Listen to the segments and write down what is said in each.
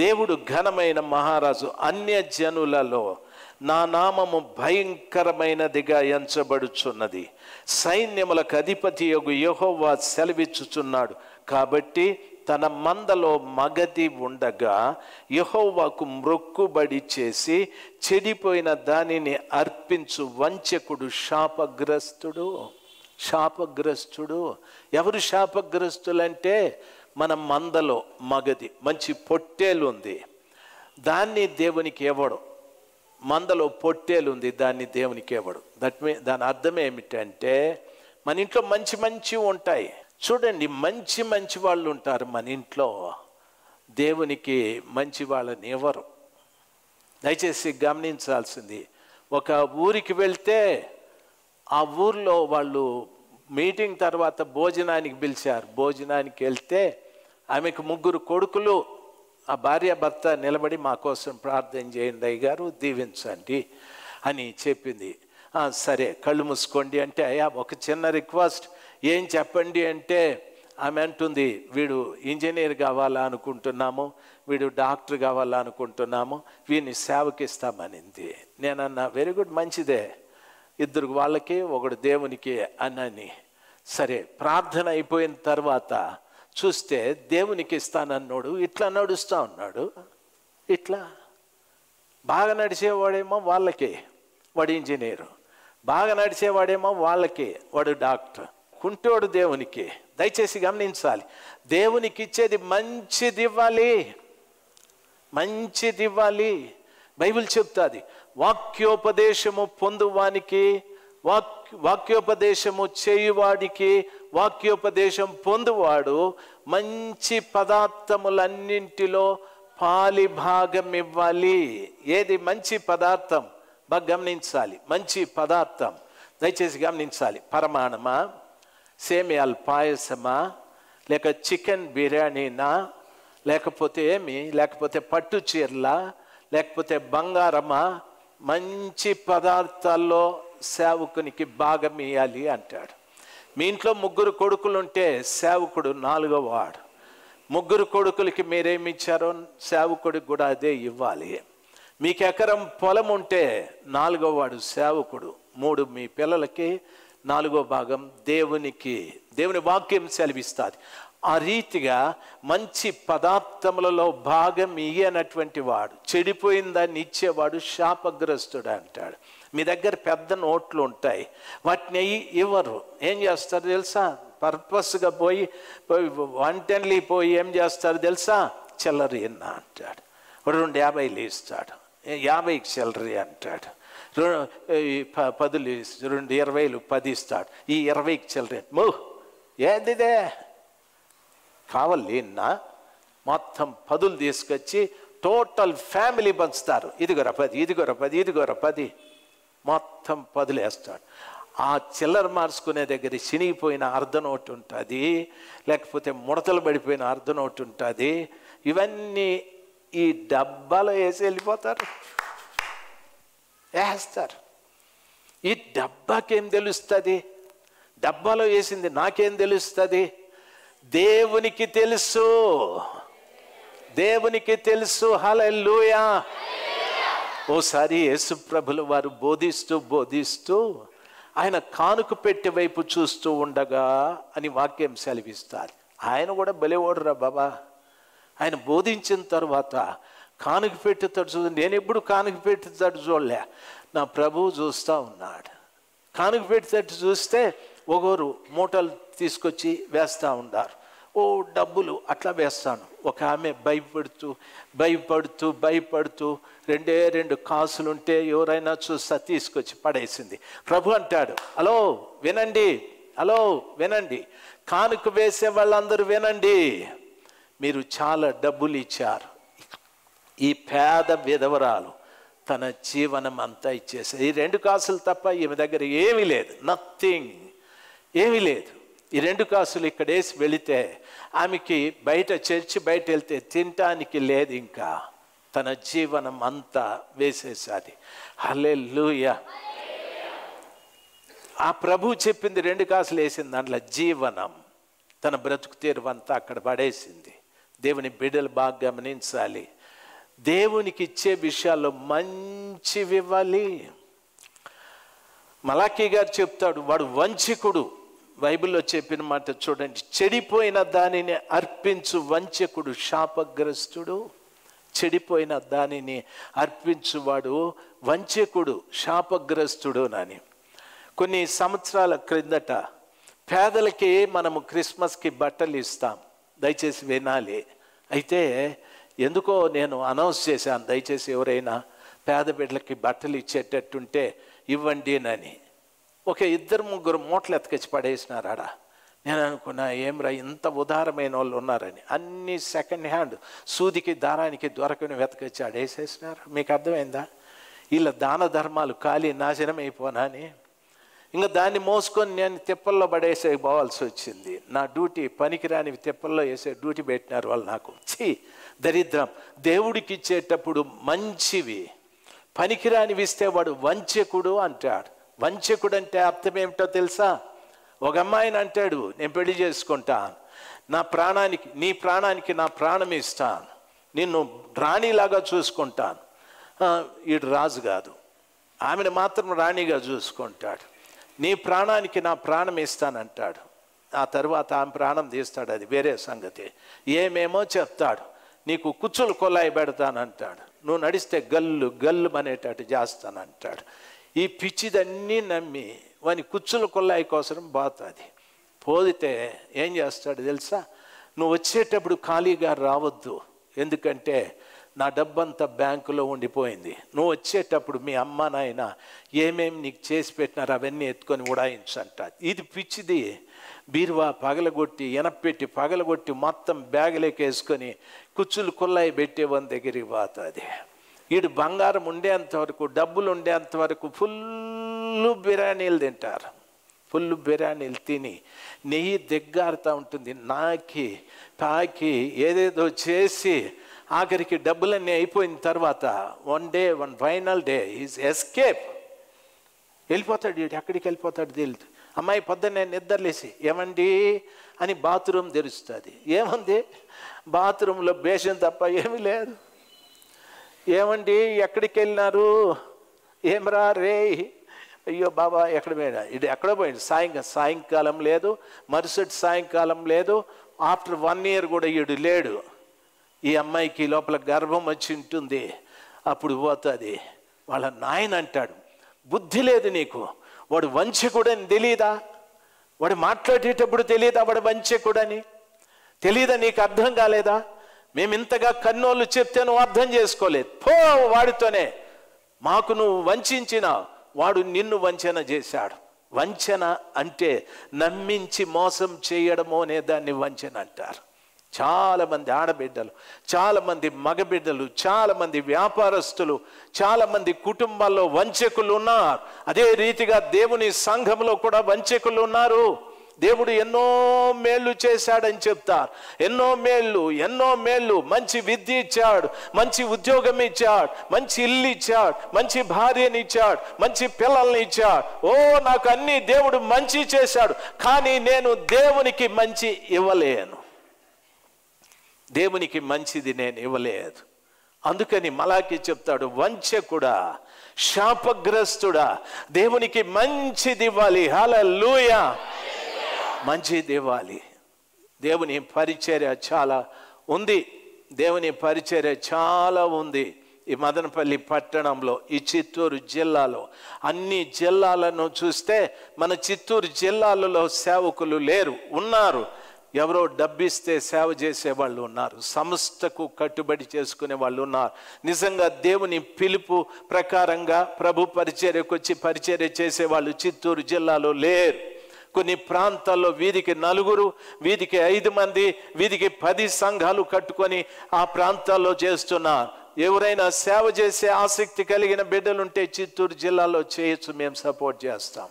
దేవుడు ఘనమైన మహారాజు అన్య జనులలో నా నామము భయంకరమైనదిగా ఎంచబడుచున్నది. సైన్యములకు అధిపతి యొగు యహోవా సెలవిచ్చుచున్నాడు. కాబట్టి తన మందలో మగది ఉండగా యహోవాకు మ్రొక్కుబడి చేసి చెడిపోయిన దానిని అర్పించు వంచకుడు శాపగ్రస్తుడు. శాపగ్రస్తుడు. ఎవరు శాపగ్రస్తులంటే మన మందలో మగది మంచి పొట్టేలు ఉంది. దాన్ని దేవునికి ఇవ్వడు మందలో పొట్టేలు ఉంది దాన్ని దేవునికి ఇవ్వడు దట్ మీ దాని అర్థం ఏమిటంటే మన ఇంట్లో మంచి మంచి ఉంటాయి. చూడండి మంచి మంచి వాళ్ళు ఉంటారు మన ఇంట్లో. దేవునికి మంచి వాళ్ళని ఇవ్వరు దయచేసి గమనించాల్సింది. ఒక ఊరికి వెళ్తే ఆ ఊర్లో వాళ్ళు మీటింగ్ తర్వాత భోజనానికి పిలిచారు. భోజనానికి వెళ్తే ఆమెకు ముగ్గురు కొడుకులు ఆ భార్య భర్త నిలబడి మా కోసం ప్రార్థన చేయండి అయ్యగారు దీవించండి అని చెప్పింది. సరే కళ్ళు మూసుకోండి అంటే అయ్యా ఒక చిన్న రిక్వెస్ట్. ఏం చెప్పండి అంటే ఆమె అంటుంది వీడు ఇంజనీర్ కావాలా అనుకుంటున్నాము వీడు డాక్టర్ కావాలా అనుకుంటున్నాము వీడిని సేవకిస్తామనింది. నేనన్నా వెరీ గుడ్ మంచిదే. ఇద్దరు వాళ్ళకి ఒకడు దేవునికి అనని. సరే ప్రార్థన అయిపోయిన తర్వాత చూస్తే దేవునికి ఇస్తానన్నాడు ఇట్లా నడుస్తూ ఉన్నాడు. ఇట్లా. బాగా నడిచేవాడేమో వాళ్ళకి వాడు ఇంజనీరు. బాగా నడిచేవాడేమో వాళ్ళకి వాడు డాక్టర్. కుంటోడు దేవునికి. దయచేసి గమనించాలి. దేవునికి ఇచ్చేది మంచిది ఇవ్వాలి. మంచిది ఇవ్వాలి. బైబిల్ చెప్తుంది వాక్యోపదేశము పొందువానికి వాక్ వాక్యోపదేశము చేయువాడికి వాక్యోపదేశం పొందువాడు మంచి పదార్థములన్నింటిలో పాలి భాగం ఇవ్వాలి. ఏది? మంచి పదార్థం. బాగా గమనించాలి. మంచి పదార్థం. దయచేసి గమనించాలి. పరమాణమా? సేమియాల పాయసమా? లేక చికెన్ బిర్యానీనా? లేకపోతే ఏమి? లేకపోతే పట్టు చీరలా? లేకపోతే బంగారమా? మంచి పదార్థాల్లో సేవకునికి భాగం ఇవ్వాలి అంటాడు. మీ ఇంట్లో ముగ్గురు కొడుకులుంటే సేవకుడు నాలుగో వాడు ముగ్గురు కొడుకులకి మీరేమి ఇచ్చారో సేవకుడికి కూడా అదే ఇవ్వాలి. మీకు ఎకరం పొలం ఉంటే నాలుగో వాడు సేవకుడు మూడు మీ పిల్లలకి నాలుగో భాగం దేవునికి దేవుని వాక్యం సెలవిస్తుంది. ఆ రీతిగా మంచి పదార్థములలో భాగం ఇయ్యనటువంటి వాడు చెడిపోయిందాన్ని ఇచ్చేవాడు శాపగ్రస్తుడు అంటాడు. మీ దగ్గర పెద్ద నోట్లు ఉంటాయి. వాటిని ఇవ్వరు. ఏం చేస్తారు తెలుసా? పర్పస్గా పోయి పోయి వంటన్లీ పోయి ఏం చేస్తారు తెలుసా? చిల్లరి అన్న అంటాడు. రెండు యాభైలు ఇస్తాడు. యాభైకి చిల్లరి అంటాడు. ప- పదులు రెండు ఇరవైలు పది ఇస్తాడు. ఈ ఇరవైకి చిల్లరి మో ఏందిదే? కావాలి మొత్తం పదులు తీసుకొచ్చి టోటల్ ఫ్యామిలీ పంచుతారు. ఇదిగోర పది ఇదిగోర పది ఇదిగోర పది. మొత్తం పదిలేస్తాడు. ఆ చిల్లర మార్చుకునే దగ్గర చినిగిపోయిన అర్ధ ఒకటి ఉంటుంది లేకపోతే ముడతలు పడిపోయిన అర్ధ ఒకటి ఉంటుంది ఇవన్నీ ఈ డబ్బాలో వేసి వెళ్ళిపోతారు. వేస్తారు. ఈ డబ్బాకేం తెలుస్తుంది? డబ్బాలో వేసింది నాకేం తెలుస్తుంది? దేవునికి తెలుసు. దేవునికి తెలుసు. హల్లెలూయా. ఓసారి యేసుప్రభుల వారు బోధిస్తూ బోధిస్తూ ఆయన కానుక పెట్టే వైపు చూస్తూ ఉండగా అని వాక్యం సెలవిస్తారు. ఆయన కూడా బలివోడురా బాబా. ఆయన బోధించిన తర్వాత కానుక పెట్టుతాడు చూడండి నేను ఎప్పుడు కానుక పెట్టుతాడు చూడలే. నా ప్రభువు చూస్తూ ఉన్నాడు. కానుక పెట్టేటట్టు చూస్తే ఒకరు మూటలు తీసుకొచ్చి వేస్తూ ఉన్నారు. ఓ డబ్బులు అట్లా వేస్తాను. ఒక ఆమె భయపడుతూ భయపడుతూ భయపడుతూ రెండే రెండు కాసులుంటే ఎవరైనా చూస్తా తీసుకొచ్చి పడేసింది. ప్రభు అంటాడు హలో వినండి హలో వినండి. కానుక వేసే వాళ్ళందరూ వినండి. మీరు చాలా డబ్బులు ఇచ్చారు. ఈ పేద విధవరాలు తన జీవనం అంతా ఇచ్చేసేది ఈ రెండు కాసులు తప్ప ఈమె దగ్గర ఏమీ లేదు. నథింగ్ ఏమీ లేదు. ఈ రెండు కాసులు ఇక్కడ వేసి వెళితే ఆమెకి బయట చర్చి బయట వెళ్తే తినటానికి లేదు ఇంకా. తన జీవనం అంతా వేసేసాది హలే ఆ ప్రభు చెప్పింది రెండు కాసులు వేసింది దాంట్లో జీవనం. తన బ్రతుకు తీరువంతా అక్కడ పడేసింది. దేవుని బిడ్డలు బాగా గమనించాలి. దేవునికి ఇచ్చే విషయాల్లో మంచివి ఇవ్వాలి మలాఖీ గారు చెప్తాడు వాడు వంచికుడు. బైబిల్లో చెప్పిన మాట చూడండి. చెడిపోయిన దానిని అర్పించు వంచకుడు శాపగ్రస్తుడు. చెడిపోయిన దానిని అర్పించువాడు వంచకుడు శాపగ్రస్తుడు నాని. కొన్ని సంవత్సరాల క్రిందట పేదలకి మనము క్రిస్మస్కి బట్టలు ఇస్తాం. దయచేసి వినాలి. అయితే ఎందుకో నేను అనౌన్స్ చేశాను. దయచేసి ఎవరైనా పేద బిడ్డలకి బట్టలు ఇచ్చేటట్టుంటే ఇవ్వండి అని ఒక ఇద్దరు ముగ్గురు మూటలు ఎత్తుకొచ్చి పడేసినారు ఆడ. నేను అనుకున్నా ఏమ్రా ఇంత ఉదారమైన వాళ్ళు ఉన్నారని. అన్ని సెకండ్ హ్యాండ్ సూదికి దారానికి దొరకని వెతకొచ్చి ఆడేసేసినారు. మీకు అర్థమైందా? వీళ్ళ దాన ధర్మాలు ఖాళీ నాశనం అయిపోనా అని. ఇంకా దాన్ని మోసుకొని నేను తిప్పల్లో పడేసే పోవాల్సి వచ్చింది. నా డ్యూటీ పనికిరాని తిప్పల్లో వేసే డ్యూటీ పెట్టినారు వాళ్ళు నాకు. ఛీ దరిద్రం. దేవుడికి ఇచ్చేటప్పుడు మంచివి. పనికిరానివి ఇస్తే వాడు వంచకుడు అంటాడు. వంచకుడు అంటే అర్థం ఏమిటో తెలుసా? ఒక అమ్మాయిని అంటాడు నేను పెళ్ళి చేసుకుంటాను నా ప్రాణానికి నీ ప్రాణానికి నా ప్రాణం ఇస్తాను నిన్ను రాణిలాగా చూసుకుంటాను ఈడు రాజు కాదు. ఆమెను మాత్రం రాణిగా చూసుకుంటాడు. నీ ప్రాణానికి నా ప్రాణం ఇస్తానంటాడు. ఆ తర్వాత ఆమె ప్రాణం తీస్తాడు. అది వేరే సంగతి. ఏమేమో చెప్తాడు. నీకు కుచ్చులు కొలాయి పెడతానంటాడు. నువ్వు నడిస్తే గల్లు గల్లు అనేటట్టు చేస్తానంటాడు. ఈ పిచ్చిదన్నీ నమ్మి వాని కుచ్చుల కొల్లాయి కోసం పోతుంది పోదితే ఏం చేస్తాడు తెలుసా? నువ్వు వచ్చేటప్పుడు ఖాళీగా రావద్దు. ఎందుకంటే నా డబ్బంతా బ్యాంకులో ఉండిపోయింది. నువ్వు వచ్చేటప్పుడు మీ అమ్మ నాయన ఏమేమి నీకు చేసి పెట్టినారు అవన్నీ ఎత్తుకొని ఉడాయించంట. ఇది పిచ్చిది. బీరువా పగలగొట్టి ఎనపెట్టి పగలగొట్టి మొత్తం బ్యాగులోకి వేసుకొని కుచ్చులు కుల్లాయి పెట్టే దగ్గరికి పోతుంది. వీడు బంగారం ఉండేంత వరకు డబ్బులు ఉండేంత వరకు ఫుల్ బిర్యానీలు తింటారు. ఫుల్ బిర్యానీలు తిని నెయ్యి దిగ్గారుతూ ఉంటుంది. నాకి తాకి ఏదేదో చేసి ఆఖరికి డబ్బులన్నీ అయిపోయిన తర్వాత one day one final day is escape. వెళ్ళిపోతాడు వీడు ఎక్కడికి వెళ్ళిపోతాడు తెలియదు అమ్మాయి పొద్దున్నే నిద్రలేసి ఏమండి? అని బాత్రూమ్ తెరుస్తుంది. ఏముంది? బాత్రూంలో బేషన్ తప్ప ఏమీ లేదు. ఏమండి ఎక్కడికి వెళ్ళినారు? ఏమరా రే అయ్యో బాబా ఎక్కడ పోయినా? ఇది ఎక్కడ పోయింది. సాయంకాలం సాయంకాలం లేదు. మరుసటి సాయంకాలం లేదు. ఆఫ్టర్ వన్ ఇయర్ కూడా ఈడు లేడు. ఈ అమ్మాయికి లోపల గర్భం వచ్చి ఉంటుంది. అప్పుడు పోతుంది. వాళ్ళ నాయన అంటాడు బుద్ధి లేదు నీకు. వాడు వంచకుడని తెలియదా వాడు మాట్లాడేటప్పుడు తెలియదా వాడు వంచకుడని తెలియదా నీకు అర్థం కాలేదా? మేము ఇంతగా కన్నోళ్ళు చెప్తే నువ్వు అర్థం చేసుకోలేదు. పో వాడితోనే. మాకు నువ్వు వంచిన వాడు నిన్ను వంచన చేశాడు. వంచన అంటే నమ్మించి మోసం చేయడమో అనే దాన్ని వంచన అంటారు. చాలామంది ఆడబిడ్డలు చాలామంది మగబిడ్డలు చాలామంది వ్యాపారస్తులు చాలామంది కుటుంబాల్లో వంచకులు ఉన్నారు. అదే రీతిగా దేవుని సంఘంలో కూడా వంచకులు ఉన్నారు. దేవుడు ఎన్నో మేళ్ళు చేశాడని చెప్తారు. ఎన్నో మేళ్ళు ఎన్నో మేళ్ళు మంచి విద్య ఇచ్చాడు మంచి ఉద్యోగం ఇచ్చాడు మంచి ఇల్లు ఇచ్చాడు మంచి భార్యని ఇచ్చాడు మంచి పిల్లల్ని ఇచ్చాడు. ఓ నాకు అన్ని దేవుడు మంచి చేశాడు కానీ నేను దేవునికి మంచి ఇవ్వలేను. దేవునికి మంచిది నేను ఇవ్వలేదు. అందుకని మలాకి చెప్తాడు వంచకుడా శాపగ్రస్తుడా దేవునికి మంచిది ఇవ్వాలి. హల్లెలూయా. మంచిది ఇవ్వాలి దేవుని పరిచర్య చాలా ఉంది. దేవుని పరిచర్య చాలా ఉంది. ఈ మదనపల్లి పట్టణంలో ఈ చిత్తూరు జిల్లాలో. అన్ని జిల్లాలను చూస్తే మన చిత్తూరు జిల్లాలలో సేవకులు లేరు ఉన్నారు. ఎవరో డబ్బిస్తే సేవ చేసే వాళ్ళు ఉన్నారు. సంస్థకు కట్టుబడి చేసుకునే వాళ్ళు ఉన్నారు. నిజంగా దేవుని పిలుపు ప్రకారంగా ప్రభు పరిచర్యకు వచ్చి పరిచర్య చేసే వాళ్ళు చిత్తూరు జిల్లాలో లేరు. కొన్ని ప్రాంతాల్లో వీధికి నలుగురు వీధికి ఐదు మంది వీధికి పది సంఘాలు కట్టుకొని ఆ ప్రాంతాల్లో చేస్తున్నారు. ఎవరైనా సేవ చేసే ఆసక్తి కలిగిన బిడ్డలుంటే చిత్తూరు జిల్లాలో చేయొచ్చు మేము సపోర్ట్ చేస్తాం.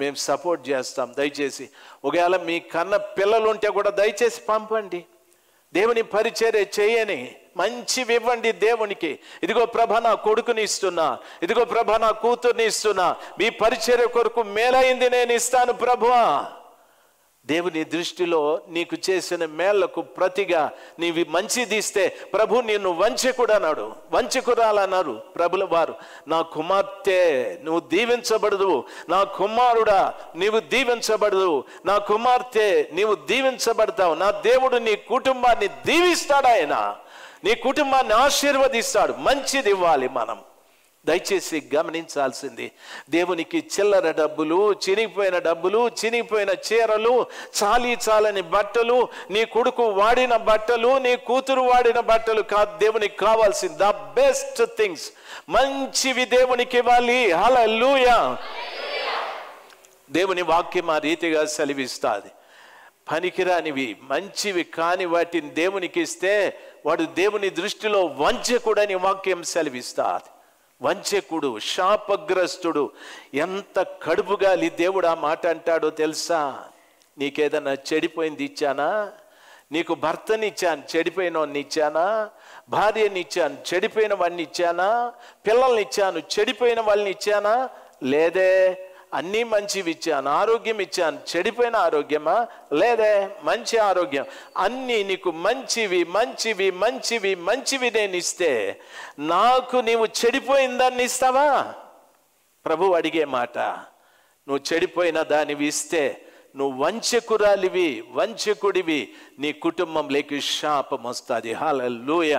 మేము సపోర్ట్ చేస్తాం. దయచేసి ఒకవేళ మీ కన్న పిల్లలు ఉంటే కూడా దయచేసి పంపండి. దేవుని పరిచర్య చేయని మంచివి ఇవ్వండి దేవునికి. ఇదిగో ప్రభ నా కొడుకుని ఇస్తున్నా. ఇదిగో ప్రభ నా కూతుర్ని ఇస్తున్నా. మీ పరిచర్య కొరకు మేలైంది నేను ఇస్తాను ప్రభువా దేవుని దృష్టిలో నీకు చేసిన మేళ్ళకు ప్రతిగా నీవి మంచిది ఇస్తే ప్రభు నిన్ను వంచకుడు అన్నాడు వంచకురాలన్నారు ప్రభుల వారు. నా కుమార్తె నువ్వు దీవించబడదు నా కుమారుడా నీవు దీవించబడదు నా కుమార్తె నీవు దీవించబడతావు. నా దేవుడు నీ కుటుంబాన్ని దీవిస్తాడాయన. నీ కుటుంబాన్ని ఆశీర్వదిస్తాడు. మంచిది ఇవ్వాలి మనం. దయచేసి గమనించాల్సింది దేవునికి చిల్లర డబ్బులు చినిగిపోయిన డబ్బులు చినిగిపోయిన చీరలు చాలి చాలని బట్టలు నీ కొడుకు వాడిన బట్టలు నీ కూతురు వాడిన బట్టలు కాదు దేవునికి కావాల్సింది ద బెస్ట్ థింగ్స్. మంచివి దేవునికి ఇవ్వాలి. హల్లెలూయా. దేవుని వాక్యం ఆ రీతిగా సెలవిస్తుంది. పనికిరానివి మంచివి కాని వాటిని దేవునికి ఇస్తే వాడు దేవుని దృష్టిలో వంచకుడని వాక్యం సెలవిస్తాది. వంచకుడు శాపగ్రస్తుడు. ఎంత కడుపుగాలి దేవుడు ఆ మాట అంటాడో తెలుసా? నీకేదన్నా చెడిపోయింది ఇచ్చానా? నీకు భర్తనిచ్చాను చెడిపోయిన వాడిని ఇచ్చానా? భార్యని ఇచ్చాను చెడిపోయిన వాడిని ఇచ్చానా? పిల్లల్ని ఇచ్చాను చెడిపోయిన వాళ్ళని ఇచ్చానా? లేదే. అన్నీ మంచివి ఇచ్చాను ఆరోగ్యం ఇచ్చాను. చెడిపోయిన ఆరోగ్యమా? లేదే మంచి ఆరోగ్యం. అన్నీ నీకు మంచివి మంచివి మంచివి మంచివి నేను ఇస్తే నాకు నీవు చెడిపోయిన దాన్ని ఇస్తావా? ప్రభు అడిగే మాట నువ్వు చెడిపోయిన దానివి ఇస్తే నువ్వు వంచకురాలివి వంచకుడివి. నీ కుటుంబంలోకి శాపం వస్తుంది. హాలూయ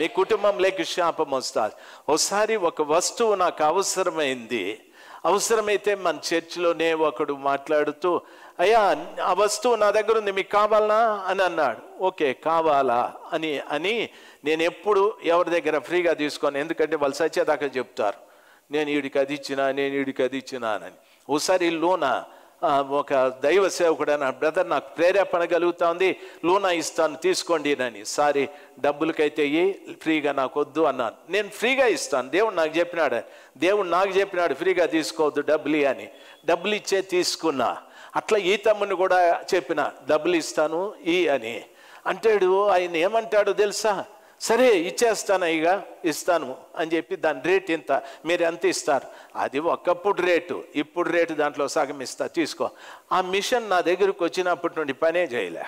నీ కుటుంబంలోకి శాపం వస్తుంది. ఒకసారి ఒక వస్తువు నాకు అవసరమైంది. అవసరమైతే మన చర్చిలోనే ఒకడు మాట్లాడుతూ అయ్యా ఆ వస్తువు నా దగ్గర ఉంది మీకు కావాలనా అని అన్నాడు. ఓకే కావాలా? అని అని నేను ఎప్పుడు ఎవరి దగ్గర ఫ్రీగా తీసుకోను. ఎందుకంటే వాళ్ళు సచ్చేదాకా చెప్తారు. నేను వీడికి అది ఇచ్చినా నేను వీడికి అది ఇచ్చినానని ఒకసారి లోన ఒక దైవ సేవకుడు నా బ్రదర్ నాకు ప్రేరేపణ కలుగుతా ఉంది లోనా ఇస్తాను తీసుకోండి అని. సారీ డబ్బులకైతే ఇయ్యి ఫ్రీగా నాకు వద్దు అన్నాను. నేను ఫ్రీగా ఇస్తాను. దేవుడు నాకు చెప్పినాడు. దేవుడు నాకు చెప్పినాడు ఫ్రీగా తీసుకోవద్దు డబ్బులు అని. డబ్బులు ఇచ్చే తీసుకున్నా. అట్లా ఈ తమ్ముని కూడా చెప్పిన డబ్బులు ఇస్తాను ఈ అని. అంటాడు ఆయన ఏమంటాడు తెలుసా? సరే ఇచ్చేస్తాను అయ్యగా ఇస్తాను అని చెప్పి దాని రేట్ ఇంత మీరు ఎంత ఇస్తారు? అది ఒకప్పుడు రేటు. ఇప్పుడు రేటు దాంట్లో సగం ఇస్తా తీసుకో. ఆ మిషన్ నా దగ్గరకు వచ్చినప్పటి నుండి పనే చేయలే.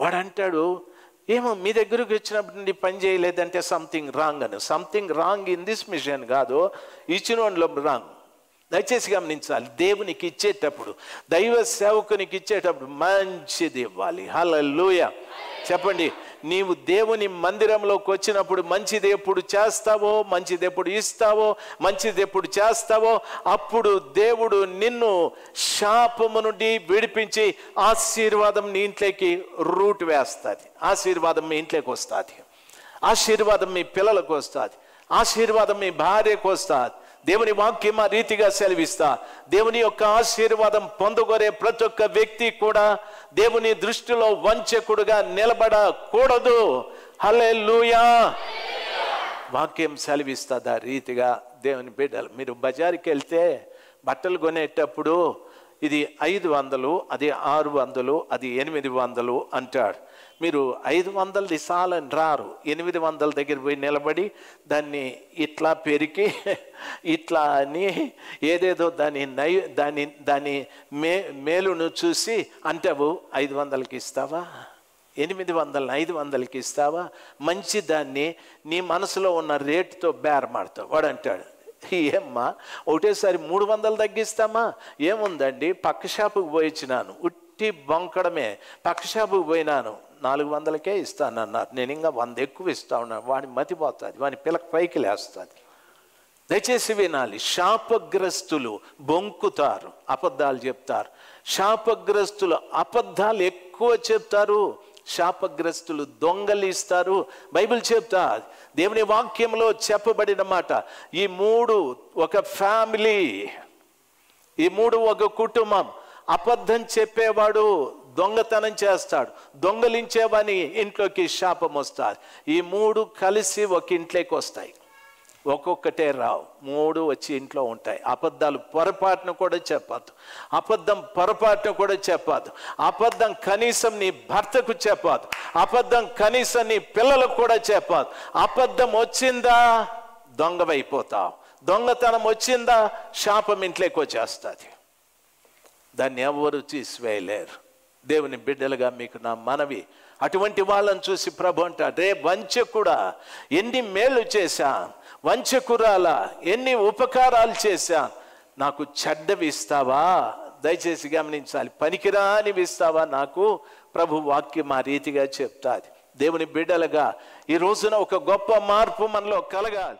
వాడు అంటాడు ఏమో మీ దగ్గరకు వచ్చినప్పటి నుండి పని చేయలేదంటే సంథింగ్ రాంగ్ అని. Something wrong in this mission కాదు. ఇచ్చిన వాళ్ళు రాంగ్ దయచేసి గమనించాలి. దేవునికి ఇచ్చేటప్పుడు దైవ సేవకునికి ఇచ్చేటప్పుడు మంచిది ఇవ్వాలి. హల్లెలూయ చెప్పండి. నీవు దేవుని మందిరంలోకి వచ్చినప్పుడు మంచిది ఎప్పుడు చేస్తావో మంచిది ఎప్పుడు ఇస్తావో మంచిది ఎప్పుడు చేస్తావో అప్పుడు దేవుడు నిన్ను శాపము నుండి విడిపించి ఆశీర్వాదం నీ ఇంట్లోకి రూట్ వేస్తుంది. ఆశీర్వాదం మీ ఇంట్లోకి వస్తుంది. ఆశీర్వాదం మీ పిల్లలకు వస్తుంది. ఆశీర్వాదం మీ భార్యకు వస్తుంది. దేవుని వాక్యం ఆ రీతిగా సెలవిస్తా. దేవుని యొక్క ఆశీర్వాదం పొందుకొనే ప్రతి ఒక్క వ్యక్తి కూడా దేవుని దృష్టిలో వంచకుడుగా నిలబడకూడదు. హలే వాక్యం సెలవిస్తుంది ఆ రీతిగా దేవుని బిడ్డలు. మీరు బజారుకి వెళ్తే బట్టలు కొనేటప్పుడు ఇది ఐదు వందలు అది ఆరు వందలు అది ఎనిమిది వందలు అంటాడు. మీరు ఐదు వందల సాలని రారు. ఎనిమిది వందల దగ్గర పోయి నిలబడి దాన్ని ఇట్లా పెరికి ఇట్లా అని ఏదేదో దాని నై దాని దాని మే మేలును చూసి అంటావు ఐదు వందలకి ఇస్తావా? ఎనిమిది వందల ఐదు వందలకి ఇస్తావా? మంచి దాన్ని నీ మనసులో ఉన్న రేటుతో బేరమాడతావు వాడు అంటాడు ఏమ్మా ఒకటేసారి మూడు వందలు తగ్గిస్తామా? ఏముందండి? పక్క షాపుకి పోయిచ్చినాను ఉట్టి బొంకడమే. పక్క షాపుకి పోయినాను. నాలుగు వందలకే ఇస్తానన్నారు. నేను ఇంకా వంద ఎక్కువ ఇస్తా ఉన్నాను వాడిని మతిపోతుంది వాని పిల్లకి పైకి లేస్తుంది. దయచేసి వినాలి. శాపగ్రస్తులు బొంకుతారు. అబద్ధాలు చెప్తారు. శాపగ్రస్తులు అబద్ధాలు ఎక్కువ చెప్తారు. శాపగ్రస్తులు దొంగలిస్తారు. బైబిల్ చెప్తా. దేవుని వాక్యంలో చెప్పబడిన మాట. ఈ మూడు ఒక ఫ్యామిలీ ఈ మూడు ఒక కుటుంబం అబద్ధం చెప్పేవాడు దొంగతనం చేస్తాడు. దొంగలించేవాని ఇంట్లోకి శాపం వస్తారు ఈ మూడు కలిసి ఒక ఇంట్లోకి వస్తాయి. ఒక్కొక్కటే రావు. మూడు వచ్చి ఇంట్లో ఉంటాయి. అబద్ధాలు పొరపాటును కూడా చెప్పద్దు. అబద్ధం పొరపాటును కూడా చెప్పద్దు. అబద్ధం కనీసం నీ భర్తకు చెప్పదు అబద్ధం కనీసం నీ పిల్లలకు కూడా చెప్పదు అబద్ధం వచ్చిందా? దొంగవైపోతావు. దొంగతనం వచ్చిందా? శాపం ఇంట్లోకి వచ్చేస్తుంది. దాన్ని ఎవరు తీసివేయలేరు. దేవుని బిడ్డలుగా మీకు నా మనవి. అటువంటి వాళ్ళని చూసి ప్రభు అంటాడు రే వంచకుడా ఎన్ని మేలు చేశా వంచకురాల ఎన్ని ఉపకారాలు చేశా నాకు చెడ్డవి ఇస్తావా? దయచేసి గమనించాలి పనికిరానివి ఇస్తావా? నాకు ప్రభు వాక్యం ఆ రీతిగా చెప్తాది. దేవుని బిడ్డలుగా ఈ రోజున ఒక గొప్ప మార్పు మనలో కలగాలి.